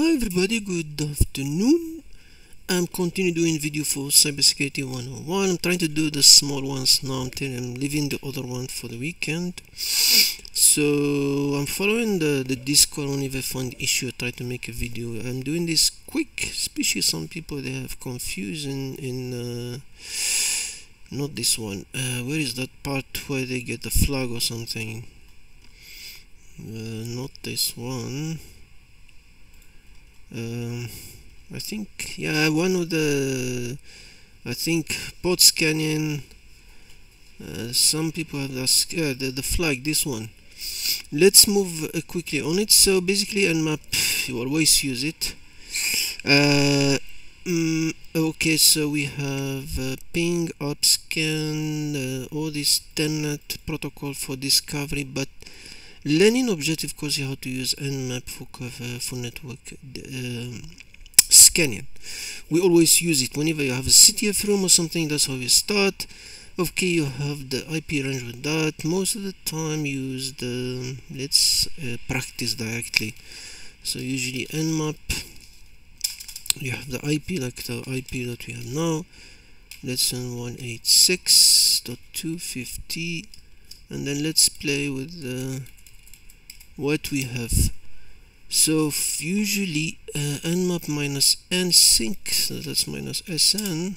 Hi everybody, good afternoon. I'm continuing doing video for cybersecurity 101. I'm trying to do the small ones now. I'm, telling, I'm leaving the other one for the weekend. So I'm following the, the Discord whenever I find issue I try to make a video. I'm doing this quick, especially some people they have confusion in uh, not this one. Uh, where is that part where they get the flag or something? Uh, not this one um, I think yeah one of the I think port scanning uh, some people have asked uh, the, the flag this one. Let's move uh, quickly on it. So basically nmap you always use it. Uh, mm, okay so we have uh, ping upscan uh, all this telnet protocol for discovery but learning objective course you how to use nmap for cover for network um, scanning. We always use it whenever you have a CTF room or something that's how you start. Okay you have the IP range with that. Most of the time use the let's uh, practice directly. So usually nmap you have the IP like the IP that we have now. Let's send 186.250 and then let's play with the what we have. So usually uh, nmap minus n sync so that's minus sn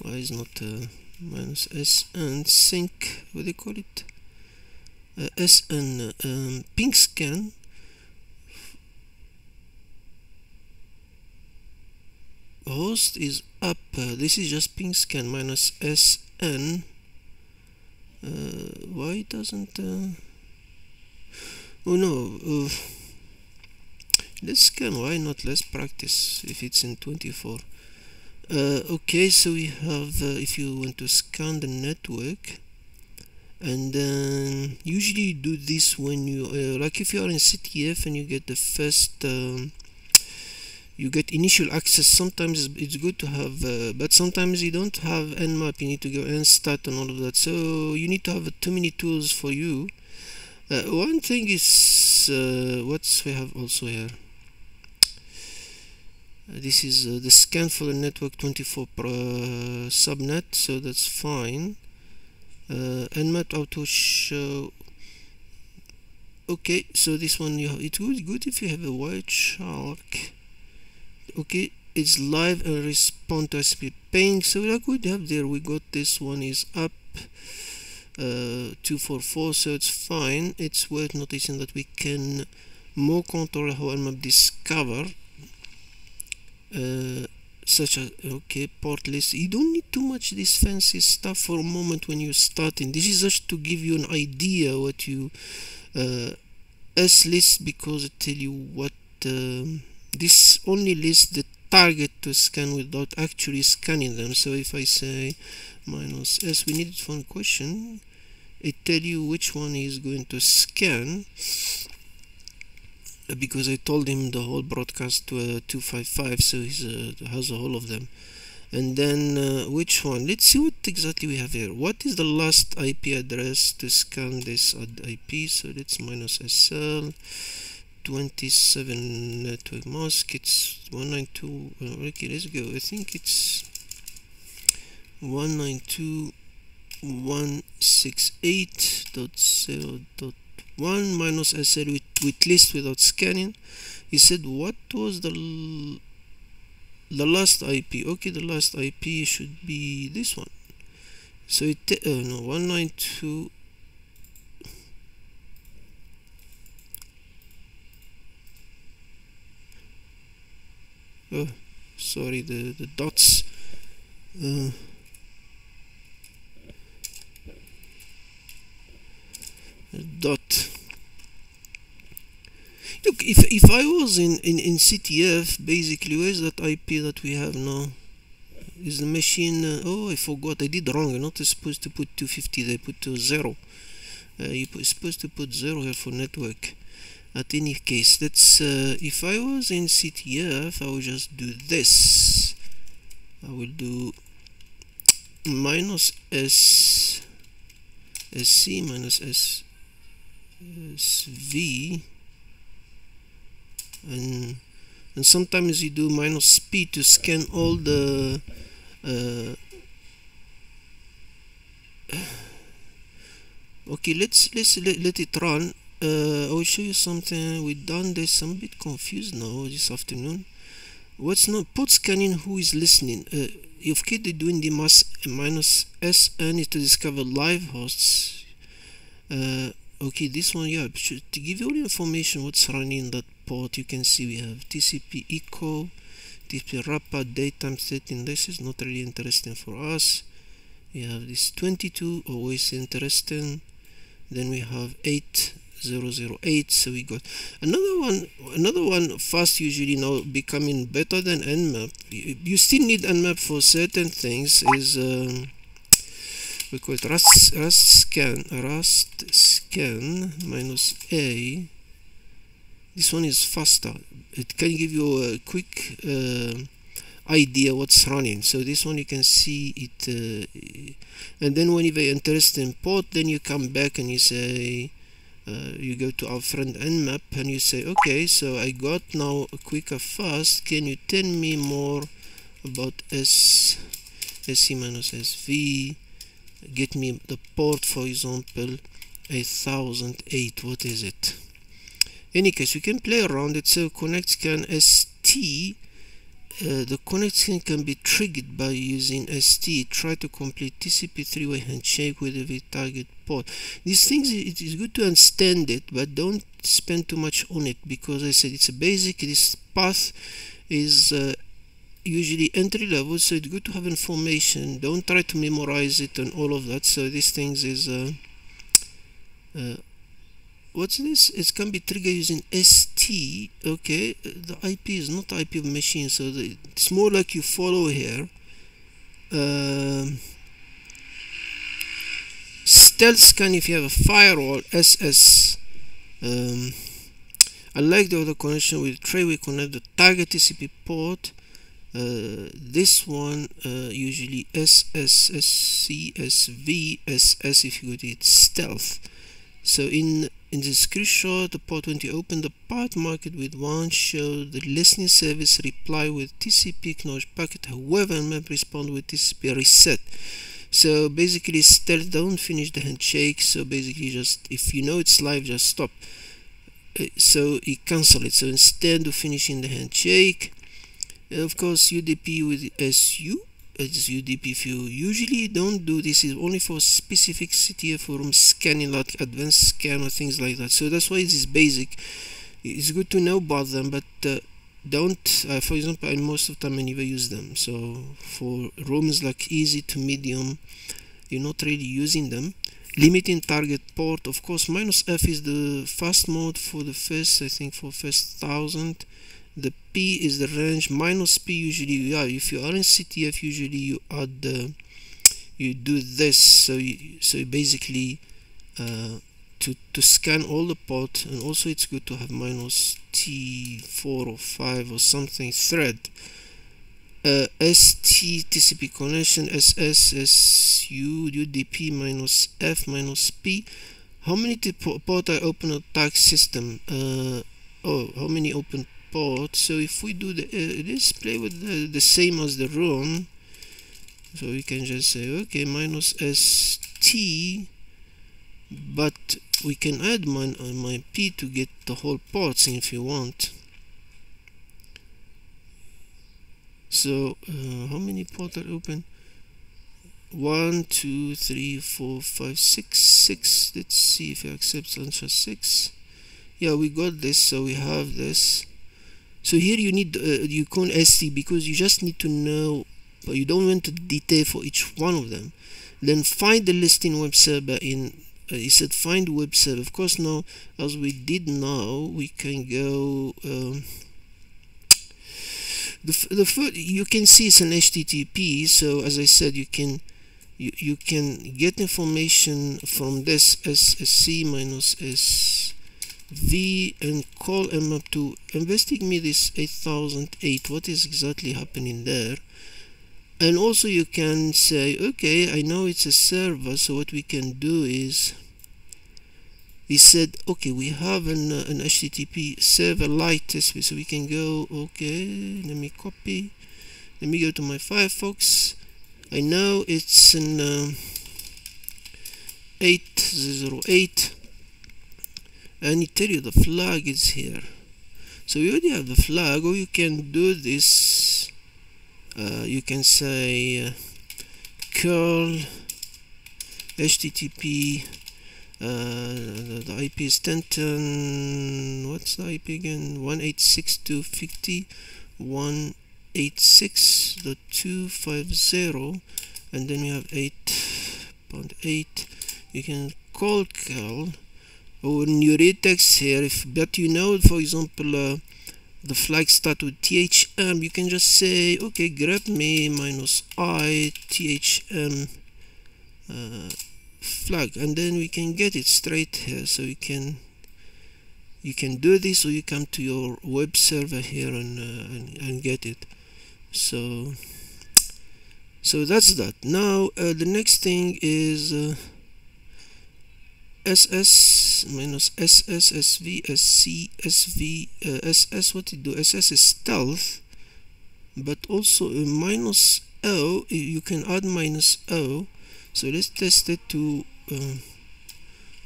why is not uh, minus sn sync? What do you call it? Uh, sn um, ping scan. Host is up. Uh, this is just ping scan minus sn uh, why doesn't uh, oh no uh, let's scan why not? Let's practice if it's in 24 uh, okay so we have uh, if you want to scan the network and then usually you do this when you uh, like if you are in CTF and you get the first um, you get initial access sometimes it's good to have uh, but sometimes you don't have nmap you need to go and start and all of that. So you need to have too many tools for you uh, one thing is uh, what we have also here. Uh, this is uh, the scan for the network 24 subnet so that's fine. Uh, nmap auto show. Okay so this one you have, it would be good if you have a Wireshark okay it's live and respond to SP ping so we like we have there. We got this one is up uh, 244 so it's fine. It's worth noticing that we can more control how nmap discover uh, such as okay port list. You don't need too much this fancy stuff for a moment when you're starting. This is just to give you an idea what you uh, s list because it tell you what um, this only lists the target to scan without actually scanning them. So if I say minus s we need it for a question it tell you which one is going to scan uh, because I told him the whole broadcast to uh, 255 so he uh, has a whole of them. And then uh, which one? Let's see what exactly we have here. What is the last IP address to scan this IP so let's minus SL 27 network mask it's 192 uh, okay let's go. I think it's 192 168.0.1 minus SL with, with list without scanning. He said what was the the last IP okay the last IP should be this one. So it uh, no 192 oh sorry the the dots uh, dot. Look if if I was in, in in CTF basically where's that IP that we have now? Is the machine uh, oh I forgot I did wrong I'm not supposed to put 250 they put to zero. Uh, you're supposed to put zero here for network. At any case let's uh, if I was in CTF I would just do this. I will do minus S SC minus S SV and and sometimes you do minus p to scan all the uh, okay let's let's let, let it run. Uh, I will show you something. We done this. I'm a bit confused now this afternoon. What's not port scanning who is listening. Uh, if kid doing the mass minus sn is to discover live hosts. Uh, okay this one yeah to give you all the information what's running in that port you can see we have TCP echo TCP wrapper datetime setting. This is not really interesting for us. We have this 22 always interesting. Then we have 8008 so we got another one another one fast usually now becoming better than nmap. You, you still need nmap for certain things is um, we call it rust, RustScan rust scan minus a. This one is faster. It can give you a quick uh, idea what's running. So this one you can see it uh, and then when you are interested in port then you come back and you say uh, you go to our friend nmap and you say okay so I got now a quicker fast. Can you tell me more about s sc minus sv get me the port for example 8008 what is it any case you can play around it so connect scan st uh, the connection can be triggered by using ST. Try to complete TCP three-way handshake with the target port. These things, it is good to understand it, but don't spend too much on it because I said it's a basic. This path is uh, usually entry level, so it's good to have information. Don't try to memorize it and all of that. So these things is uh, uh what's this? It can be triggered using st okay? The ip is not ip of machine so the, it's more like you follow here. Um, stealth scan if you have a firewall ss um, I like the other connection with tray we connect the target TCP port. Uh, this one uh, usually SSSCSV SS if you go to it stealth so in in the screenshot, the port when you open the path market with one show the listening service reply with TCP acknowledge packet however nmap respond with TCP reset. So basically still don't finish the handshake so basically just if you know it's live just stop. Uh, so it cancel it so instead of finishing the handshake of course UDP with SU as UDP you usually don't do this. Is only for specific CTF forum scanning like advanced scan or things like that. So that's why it is basic. It's good to know about them but uh, don't uh, for example I most of the time I never use them. So for rooms like easy to medium you're not really using them. Limiting target port of course minus F is the fast mode for the first I think for first thousand the p is the range minus p usually yeah if you are in ctf usually you add the you do this. So you, so basically uh, to to scan all the port and also it's good to have minus t4 or 5 or something thread. Uh, st tcp connection sssu udp minus f minus p. How many port i open a tag system? Uh, oh how many open port so if we do the uh, display with the, the same as the room so we can just say okay minus st but we can add my, uh, my p to get the whole ports if you want. So uh, how many ports are open? One two three four five six six. Let's see if it accepts answer six. Yeah we got this so we have this so here you need uh, you call SC because you just need to know but you don't want to detail for each one of them. Then find the listing web server in uh, he said find web server. Of course now as we did now we can go um, the, the first, you can see it's an HTTP so as I said you can you, you can get information from this SSC minus S v and call M up to investigate me this 8008 what is exactly happening there? And also you can say okay I know it's a server so what we can do is we said okay we have an, uh, an http server light test so we can go okay let me copy let me go to my firefox. I know it's an um, 808 and it tell you the flag is here. So you already have the flag or you can do this uh, you can say uh, curl http uh, the, IP is 1010 what's the IP again? 186.250 186.250 and then you have 8.8 you can call curl or text here if but you know for example uh, the flag start with thm you can just say okay grab me minus i thm uh, flag and then we can get it straight here. So you can you can do this or you come to your web server here and, uh, and, and, get it. So so that's that. Now uh, the next thing is uh, ss minus ss sv sc sv uh, ss what it do? Ss is stealth but also a minus o you can add minus o so let's test it to uh,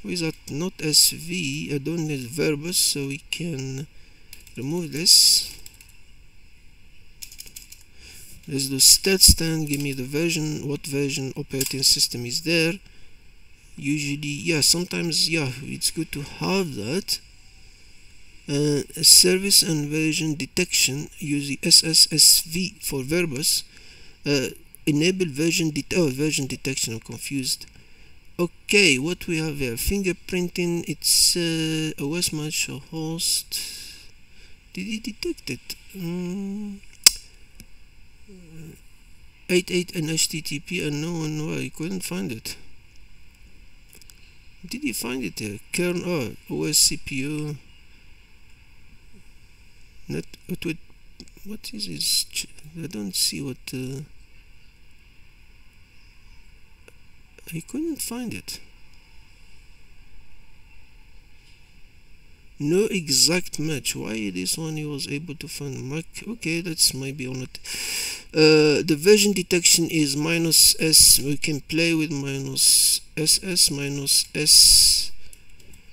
with that? Not sv I don't need verbose so we can remove this. Let's do stat stand give me the version what version operating system is there usually yeah sometimes yeah it's good to have that. Uh, service and version detection using SSSV for verbose uh, enable version det oh version detection I'm confused. Okay what we have here fingerprinting it's uh, OS match host. Did he detect it? Mm. 88 and HTTP and no one why I couldn't find it did you find it there kernel oh OS CPU not what what, what is this I don't see what uh, I couldn't find it. No exact match. Why this one he was able to find Mac? Okay, that's maybe on it. Uh, the version detection is minus S. We can play with minus SS minus S.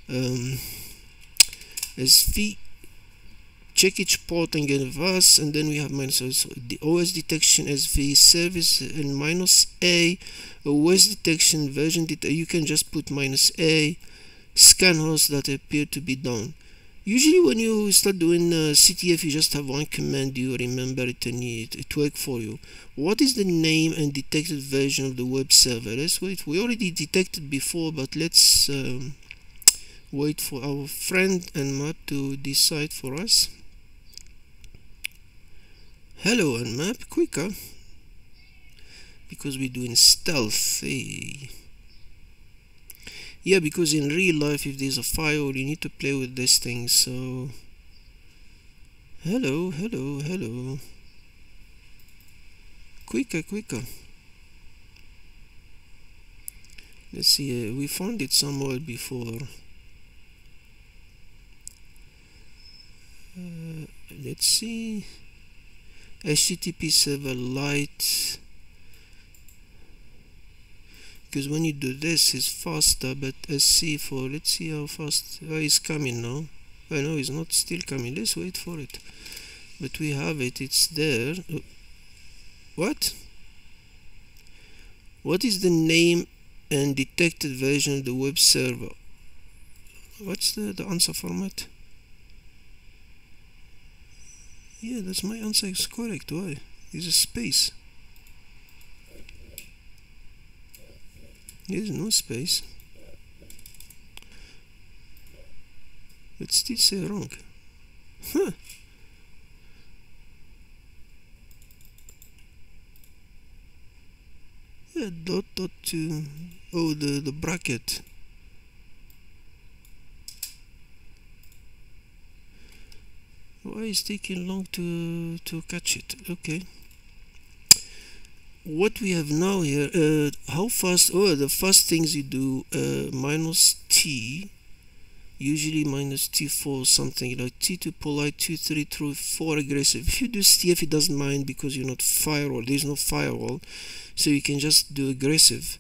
Um, SV check each port and get a VAS and then we have minus the OS detection SV service and minus A OS detection version det you can just put minus A scan hosts that appear to be down usually when you start doing uh, CTF you just have one command you remember it and it, it work for you. What is the name and detected version of the web server? Let's wait we already detected before but let's um, wait for our friend nmap to decide for us. Hello nmap quicker. Because we're doing stealth hey. Yeah because in real life if there's a firewall you need to play with this thing so. Hello hello hello. Quicker quicker. Let's see uh, we found it somewhere before. Uh, let's see. Http server light because when you do this it's faster but let's see for let's see how fast oh, it's coming now. I know it's not still coming. Let's wait for it. But we have it. It's there. What? What is the name and detected version of the web server? What's the, the answer format? Yeah, that's my answer. Is correct. Why? There's a space. There's no space. But still say wrong. Huh. Yeah, dot dot two. Oh, the the bracket. why is taking long to to catch it okay what we have now here uh, how fast oh the first things you do uh, minus t usually minus t4 something like t2 polite t3 through 4 aggressive. If you do ctf it doesn't mind because you're not firewall there's no firewall so you can just do aggressive.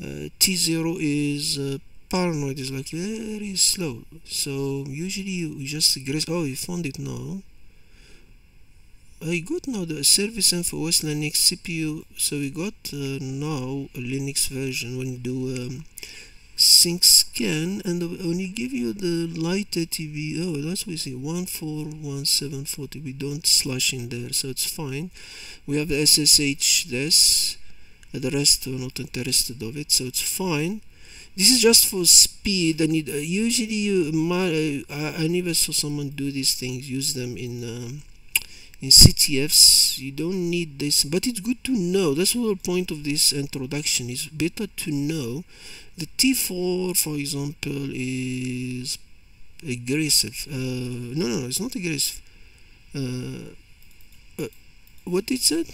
Uh, t0 is uh, paranoid is like very slow. So usually you just aggressive oh you found it now I got now the service info OS Linux CPU so we got uh, now a Linux version when you do um, sync scan and when you give you the lighttpd oh that's what we see 141740 we don't slash in there so it's fine. We have the SSH this the rest are not interested of it so it's fine. This is just for speed and it, uh, usually you my, uh, I never saw someone do these things use them in um, in CTFs you don't need this but it's good to know. That's the whole point of this introduction is better to know. The T4 for example is aggressive uh, no no no it's not aggressive. Uh, uh, what it said?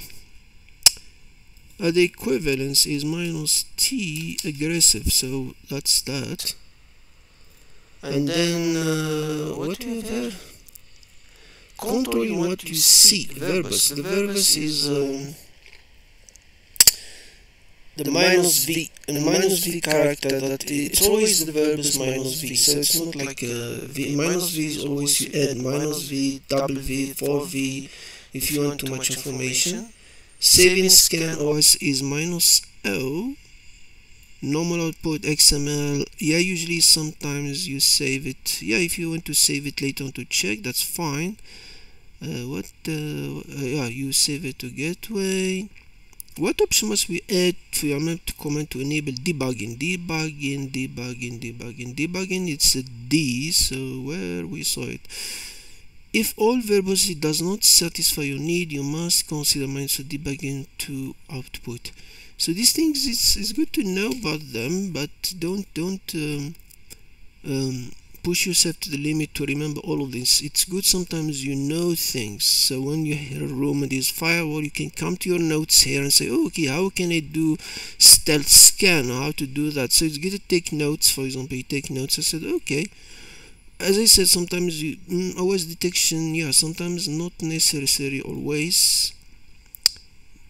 Uh, the equivalence is minus T aggressive so that's that. And then uh, what do you have there controlling what you see verbose the verbose is um, the minus v and minus v character that it's always the verb is minus v. So it's not like uh, v minus v is always you add minus v double v 4v if you want too much information saving scan os is minus o normal output xml yeah usually sometimes you save it. Yeah if you want to save it later on to check that's fine uh, what uh, yeah you save it to gateway what option must we add to your map to command to enable debugging? Debugging debugging debugging. Debugging it's a d so where we saw it. If all verbosity does not satisfy your need you must consider minus debugging to output. So these things it's, it's good to know about them but don't don't um, um, push yourself to the limit to remember all of this. It's good sometimes you know things. So when you hear a room and there's firewall you can come to your notes here and say oh, okay how can I do stealth scan or how to do that? So it's good to take notes. For example you take notes. I said okay. As I said sometimes you mm, detection yeah sometimes not necessary always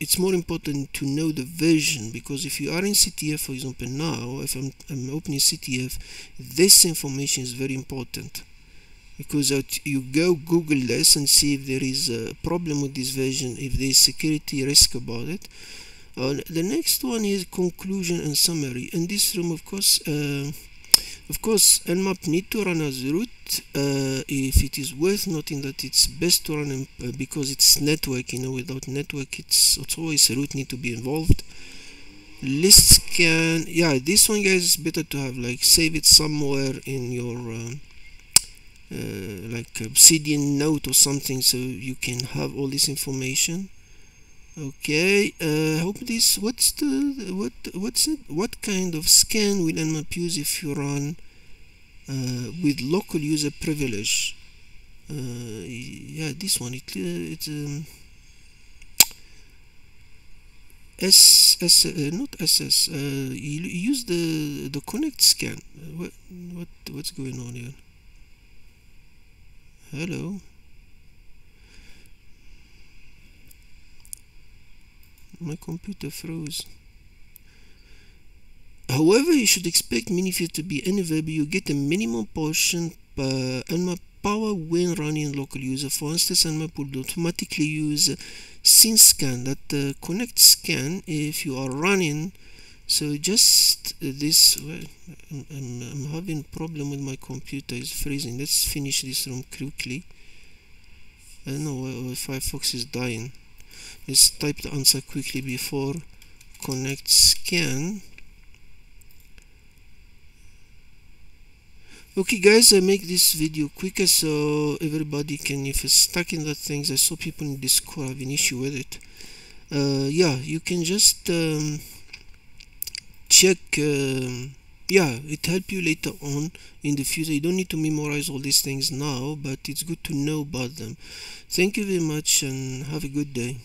it's more important to know the version because if you are in CTF for example now if I'm, I'm opening CTF this information is very important. Because you go google this and see if there is a problem with this version if there is security risk about it. Uh, the next one is conclusion and summary. In this room of course uh, of course, Nmap need to run as root uh, if it is worth noting that it's best to run uh, because it's network, you know, without network it's, it's always a root need to be involved. List can, yeah, this one guys is better to have like save it somewhere in your uh, uh like obsidian note or something so you can have all this information okay uh, hope this what's the what what's it what kind of scan will nmap use if you run uh, with local user privilege? Uh, yeah this one it uh, it's um, S, S uh, not SS uh, you, use the the connect scan. What what what's going on here? Hello my computer froze. However you should expect minifield to be any verb you get a minimum portion per nmap power when running local user. For instance nmap will automatically use scene scan that uh, connect scan if you are running. So just uh, this well, I'm, I'm, I'm having problem with my computer. Is freezing. Let's finish this room quickly. I don't know why Firefox is dying let's type the answer quickly before connect scan. Okay guys I make this video quicker so everybody can if it's stuck in the things I saw people in discord have an issue with it. Uh, yeah you can just um, check um, yeah it help you later on in the future. You don't need to memorize all these things now but it's good to know about them. Thank you very much and have a good day